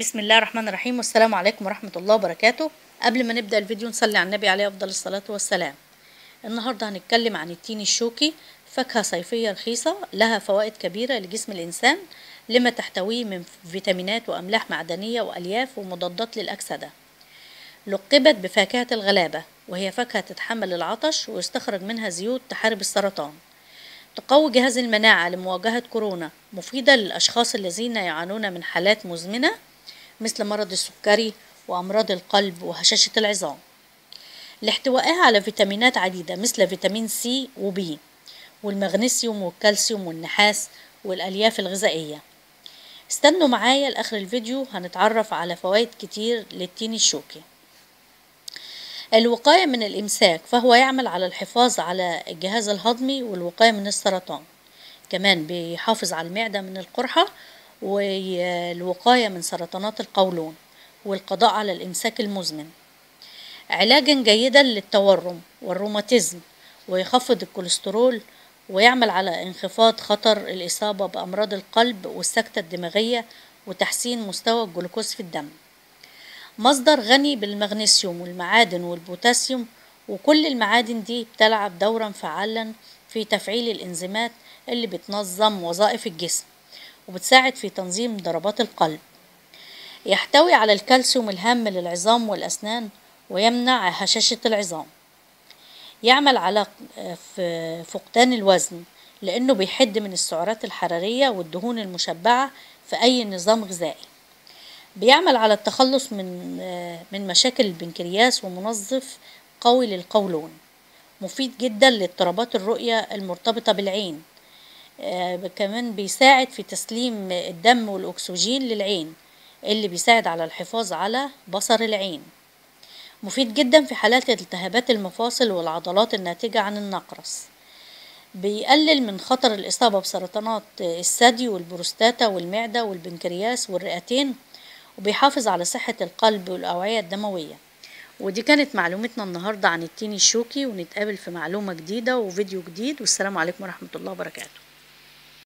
بسم الله الرحمن الرحيم. والسلام عليكم ورحمة الله وبركاته. قبل ما نبدأ الفيديو نصلي على النبي عليه أفضل الصلاة والسلام. النهاردة هنتكلم عن التين الشوكي فاكهة صيفية رخيصة لها فوائد كبيرة لجسم الإنسان لما تحتويه من فيتامينات وأملاح معدنية وألياف ومضادات للأكسدة. لقبت بفاكهة الغلابة وهي فاكهة تتحمل العطش ويستخرج منها زيوت تحارب السرطان. تقوي جهاز المناعة لمواجهة كورونا مفيدة للأشخاص الذين يعانون من حالات مزمنة مثل مرض السكري وأمراض القلب وهشاشة العظام. لاحتوائها على فيتامينات عديدة مثل فيتامين سي وبي والمغنيسيوم والكالسيوم والنحاس والألياف الغذائية. استنوا معايا لآخر الفيديو هنتعرف على فوائد كتير للتين الشوكي. الوقاية من الإمساك فهو يعمل على الحفاظ على الجهاز الهضمي والوقاية من السرطان. كمان بيحافظ على المعدة من القرحة والوقاية من سرطانات القولون والقضاء على الإمساك المزمن. علاجا جيدا للتورم والروماتيزم ويخفض الكوليسترول ويعمل على انخفاض خطر الإصابة بأمراض القلب والسكتة الدماغية وتحسين مستوى الجلوكوز في الدم. مصدر غني بالمغنيسيوم والمعادن والبوتاسيوم وكل المعادن دي بتلعب دورا فعالا في تفعيل الإنزيمات اللي بتنظم وظائف الجسم. وبتساعد في تنظيم ضربات القلب. يحتوي على الكالسيوم الهام للعظام والأسنان ويمنع هشاشة العظام. يعمل على فقدان الوزن لأنه بيحد من السعرات الحرارية والدهون المشبعة في أي نظام غذائي. بيعمل على التخلص من من مشاكل البنكرياس ومنظف قوي للقولون. مفيد جدا لاضطرابات الرؤية المرتبطة بالعين. كمان بيساعد في تسليم الدم والأكسجين للعين اللي بيساعد على الحفاظ على بصر العين. مفيد جدا في حالات التهابات المفاصل والعضلات الناتجة عن النقرس. بيقلل من خطر الإصابة بسرطانات الثدي والبروستاتا والمعدة والبنكرياس والرئتين وبيحافظ على صحة القلب والأوعية الدموية. ودي كانت معلومتنا النهاردة عن التين الشوكي ونتقابل في معلومة جديدة وفيديو جديد والسلام عليكم ورحمة الله وبركاته.